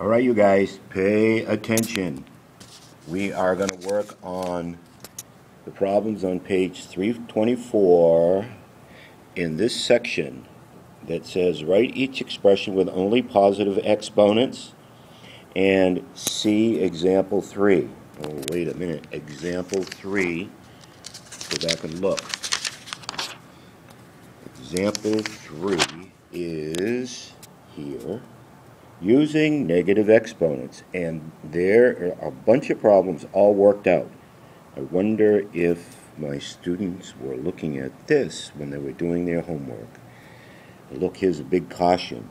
All right, you guys, pay attention. We are going to work on the problems on page 324 in this section that says write each expression with only positive exponents and see example 3. Oh, wait a minute. Example 3. Go back and look. Example 3 is here using negative exponents. And there are a bunch of problems all worked out. I wonder if my students were looking at this when they were doing their homework. Look, here's a big caution.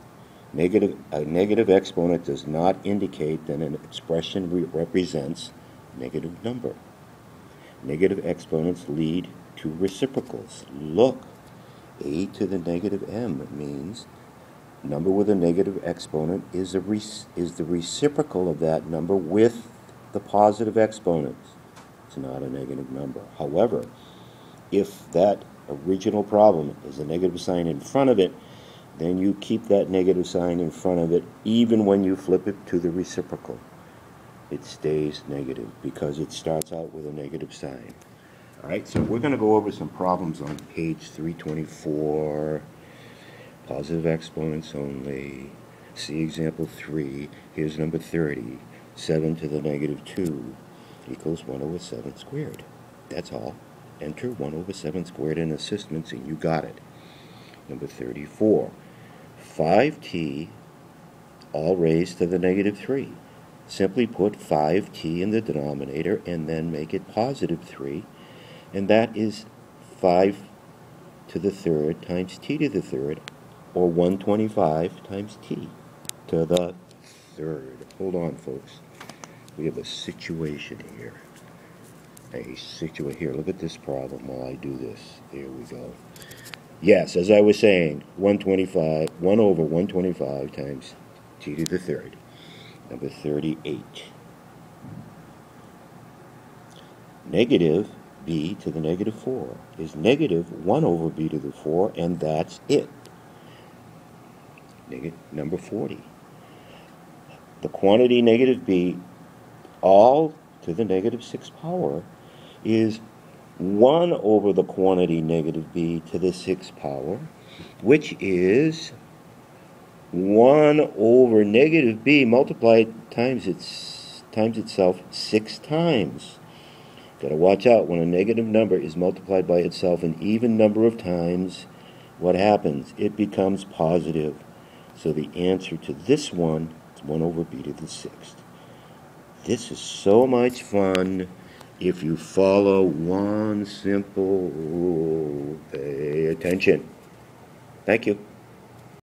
Negative, a negative exponent does not indicate that an expression re represents negative number. Negative exponents lead to reciprocals. Look, a to the negative m means number with a negative exponent is, a is the reciprocal of that number with the positive exponents. It's not a negative number. However, if that original problem is a negative sign in front of it, then you keep that negative sign in front of it even when you flip it to the reciprocal. It stays negative because it starts out with a negative sign. All right, so we're going to go over some problems on page 324. Positive exponents only. See example 3. Here's number 30. 7 to the negative 2 equals 1 over 7 squared. That's all. Enter 1 over 7 squared in assistance and you got it. Number 34. 5t all raised to the negative 3. Simply put 5t in the denominator and then make it positive 3. And that is 5 to the third times t to the third or 125 times t to the third. Hold on, folks. We have a situation here. A situation here. Look at this problem while I do this. There we go. Yes, as I was saying, 125, 1 over 125 times t to the third. Number 38. Negative b to the negative 4 is negative 1 over b to the 4, and that's it number 40. The quantity negative b, all to the negative 6 power, is 1 over the quantity negative b to the 6th power, which is 1 over negative b multiplied times its times itself 6 times. Got to watch out when a negative number is multiplied by itself an even number of times. What happens? It becomes positive. So the answer to this one is 1 over b to the sixth. This is so much fun if you follow one simple rule. Pay attention. Thank you.